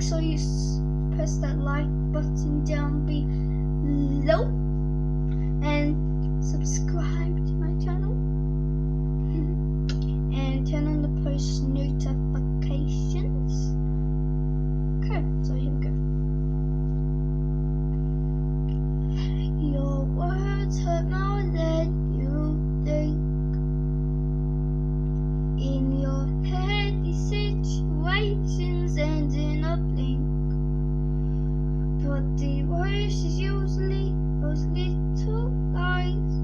sure you press that like button down below and subscribe to my channel and turn on the post notifications. Okay, so here we go. Your words hurt more than you think. In your head, these situations end in a blink. But the worst is usually those little lies.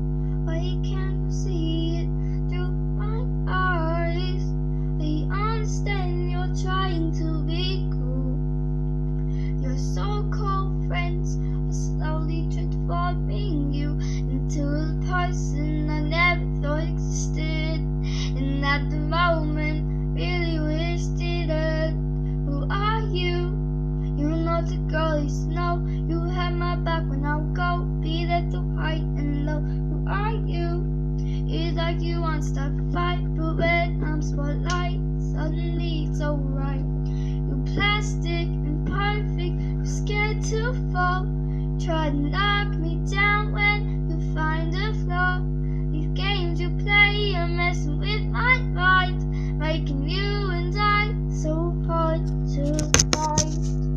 I can see it through my eyes. I understand you're trying to be cool. Your so-called friends are slowly transforming you into a person I never thought existed. To know. You have my back when I go. Be there through high and low. Who are you? It's like you want to fight, but when I'm spotlight, suddenly it's alright. You're plastic and perfect, you're scared to fall. Try to knock me down when